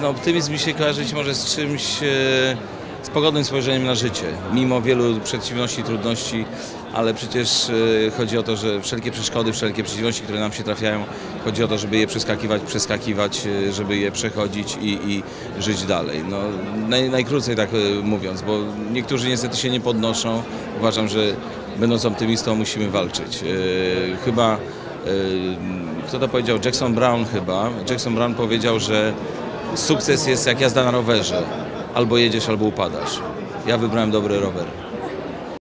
No, optymizm mi się kojarzyć może z czymś, e, z pogodnym spojrzeniem na życie, mimo wielu przeciwności, trudności, ale przecież e, chodzi o to, że wszelkie przeszkody, wszelkie przeciwności, które nam się trafiają, chodzi o to, żeby je przeskakiwać, przeskakiwać, e, żeby je przechodzić i, i żyć dalej. No, naj, najkrócej tak mówiąc, bo niektórzy niestety się nie podnoszą. Uważam, że będąc optymistą musimy walczyć. Chyba, kto to powiedział? Jackson Brown chyba. Jackson Brown powiedział, że Sukces jest jak jazda na rowerze. Albo jedziesz, albo upadasz. Ja wybrałem dobry rower.